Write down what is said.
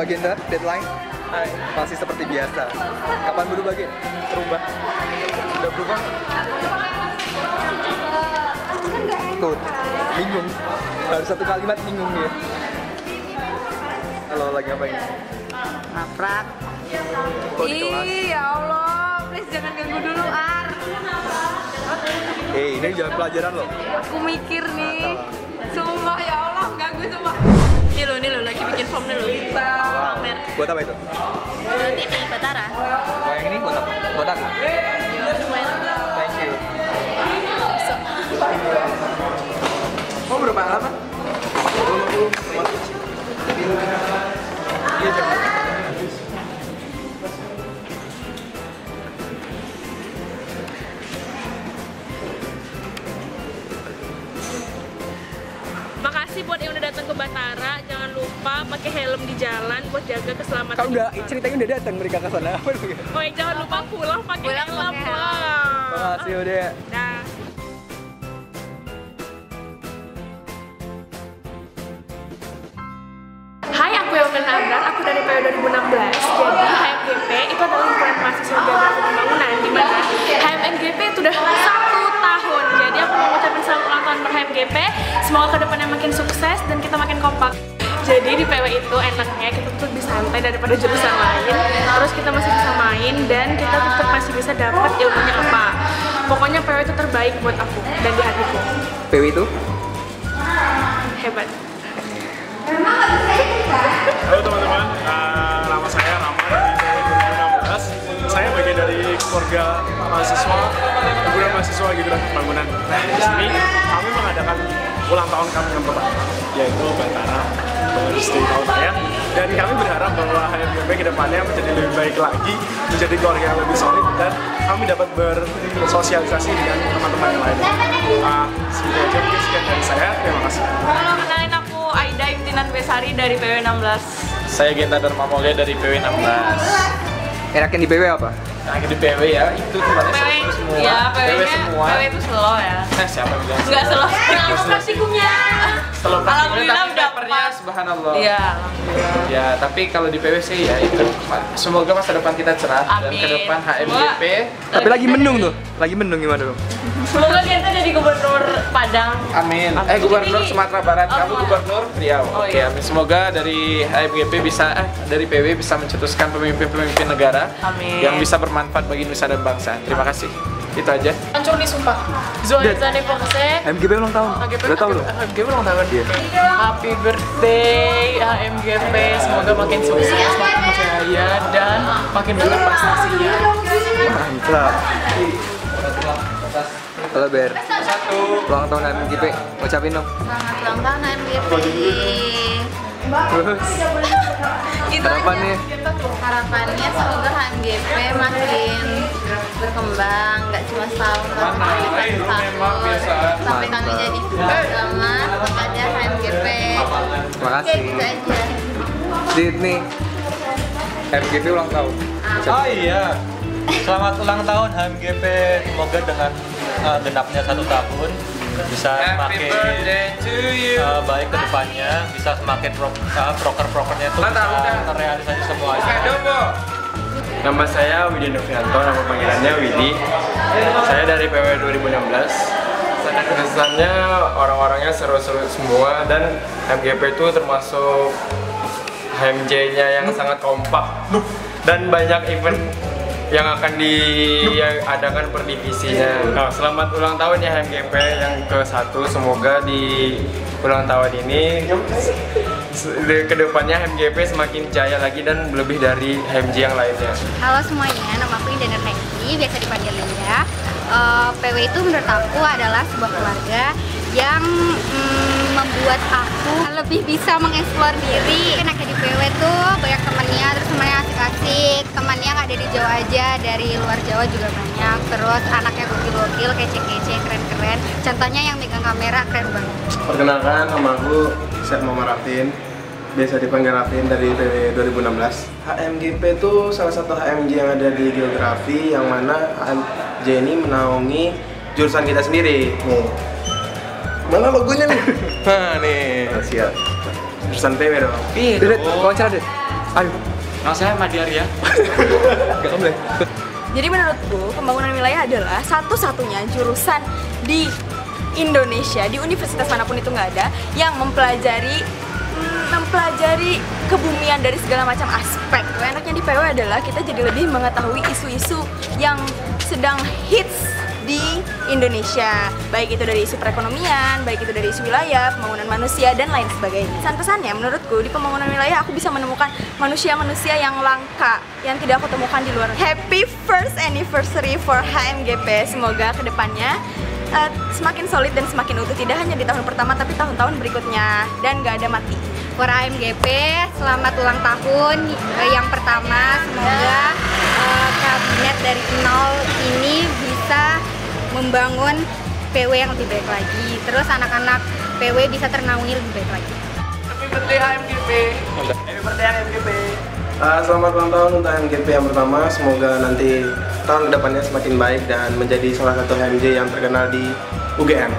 Bapak Genda, deadline Hai, masih seperti biasa. Kapan berubah Gen? berubah. Udah berubah? Tuh, bingung. Baru satu kalimat bingung dia. Halo, lagi apa ini? Naprak. Kelas? Ih, ya Allah, please jangan ganggu dulu, Ar. Eh, ini jalan pelajaran loh. Aku mikir nih. Sumpah ya Allah, ganggu sumpah. Ini loh, ini loh, lagi bikin form nih lo. Pamer. Buat apa itu? Buat ini buat Tara. Buat yang ini buat apa? Buat aku. Thank you. Awesome. Oh, berapa halaman? 20. Batara. Jangan lupa pakai helm di jalan buat jaga keselamatan. Kalau udah kita. ceritanya udah datang mereka ke sana. Oh, yang jangan lupa pulang pakai Pulang helm. pakai helm. Wah. Makasih udah. Dah. Hai, aku Yaumen Abrar, aku dari PU 2016. Jadi HMGP itu adalah himpunan mahasiswa geografi pembangunan di mana HMGP itu udah satu tahun. Jadi aku mau ngucapin selamat ulang HMGP. Semoga ke depannya makin sukses dan kita makin kompak. Jadi di PW itu enaknya kita tuh lebih santai daripada jurusan lain. Terus kita masih bisa main dan kita tetap masih bisa dapat ilmunya apa. Pokoknya PW itu terbaik buat aku dan di hatiku. PW itu? Hebat. Keluarga mahasiswa, himpunan mahasiswa geografi pembangunan. Nah, di sini kami mengadakan ulang tahun kami yang pertama, yaitu Batara University tahun saya. Dan kami berharap bahwa HMGP ke depannya menjadi lebih baik lagi, menjadi keluarga yang lebih solid, dan kami dapat bersosialisasi dengan teman-teman yang lain. Uh, segitu aja mungkin sekian dari saya, terima kasih. Halo, kenalin aku Aida Imtinan Besari dari PW 16. Saya Genta Dharma dari PW 16. Enakan di PW apa? Nah, di PW ya, itu tempatnya PW, semua. PW PW-nya, semua. PW itu slow ya. Nah, siapa yang bilang? Enggak slow, kenapa praktikumnya? Setelah Alhamdulillah tapi udah papernya pas. subhanallah. Iya, Ya, tapi kalau di PW sih ya itu semoga masa depan kita cerah dan ke depan HMGP Tapi lagi mendung tuh. Lagi mendung gimana dong? Semoga kita jadi gubernur Padang. Amin. Amin. Eh gubernur Sumatera Barat, Oh, kamu Sumatera. gubernur Riau. Oh, Oke, iya. amin. Semoga dari HMGP bisa eh dari PW bisa mencetuskan pemimpin-pemimpin negara Amin. yang bisa bermanfaat bagi nusa dan bangsa. Terima kasih. Itu aja. Hancur nih sumpah. Zoe Zane Forse. MGP ulang tahun. HMGP Udah tahu loh. HMGP ulang tahun. Iya. Happy birthday HMGP. Semoga makin sukses, makin jaya dan makin banyak prestasinya. Mantap. Halo Ber. Ulang tahun MGP. Ucapin dong. Selamat ulang tahun HMGP. Terus Itu harapannya. aja. Harapannya semoga HMGP makin berkembang, nggak cuma setahun tapi satu tahun. Sampai kami jadi banget kepada HMGP. Terima Oke, kasih. gitu aja. Dit nih. MGP ulang tahun. Oh iya, selamat ulang tahun HMGP. Semoga dengan uh, genapnya satu tahun bisa semakin uh, baik ke depannya, bisa semakin pro, uh, proker-prokernya itu bisa udah. terrealisasi semuanya. Adobo. Nama saya Widi Novianto, nama panggilannya Widi. Saya dari PW 2016. Kesannya orang-orangnya seru-seru semua dan MGP itu termasuk HMJ-nya yang sangat kompak dan banyak event yang akan diadakan per divisinya. Nah, selamat ulang tahun ya HMGP yang ke-1. Semoga di ulang tahun ini ke depannya HMGP semakin jaya lagi dan lebih dari HMJ yang lainnya. Halo semuanya, nama aku Indah Nurhenti, biasa dipanggil Linda. Eh, PW itu menurut aku adalah sebuah keluarga yang mm, membuat aku lebih bisa mengeksplor diri. Enaknya di PW tuh banyak temannya, terus temannya asik-asik, temannya nggak dari Jawa aja, dari luar Jawa juga banyak. Terus anaknya gokil-gokil, kece-kece, keren-keren. Contohnya yang megang kamera keren banget. Perkenalkan, nama aku Syed Muhammad Rafin Biasa dipanggil Rafin dari PW 2016 HMGP itu salah satu HMG yang ada di geografi Yang mana HMG ini menaungi jurusan kita sendiri Nih Mana logonya nih? Nah, nih. Oh, siap Jurusan PW dong Dit, wawancara deh. Ayo, Nama saya Madiaria. gak boleh. Jadi menurutku pembangunan wilayah adalah satu-satunya jurusan di Indonesia di universitas mana pun itu nggak ada yang mempelajari mm, mempelajari kebumian dari segala macam aspek. Enaknya di PW adalah kita jadi lebih mengetahui isu-isu yang sedang hits di Indonesia baik itu dari isu perekonomian, baik itu dari isu wilayah, pembangunan manusia dan lain sebagainya. Pesan-pesannya menurutku di pembangunan wilayah aku bisa menemukan manusia-manusia yang langka yang tidak aku temukan di luar. Happy first anniversary for HMGP. Semoga ke depannya eh, semakin solid dan semakin utuh tidak hanya di tahun pertama tapi tahun-tahun berikutnya dan gak ada mati. For AMGP, selamat ulang tahun eh, yang pertama. Semoga eh, kabinet dari nol ini bisa membangun PW yang lebih baik lagi. Terus anak-anak PW bisa ternaungi lebih baik lagi. Happy birthday HMGP. Uh, selamat ulang tahun untuk HMGP yang pertama. Semoga nanti tahun ke depannya semakin baik dan menjadi salah satu HMJ yang terkenal di UGM.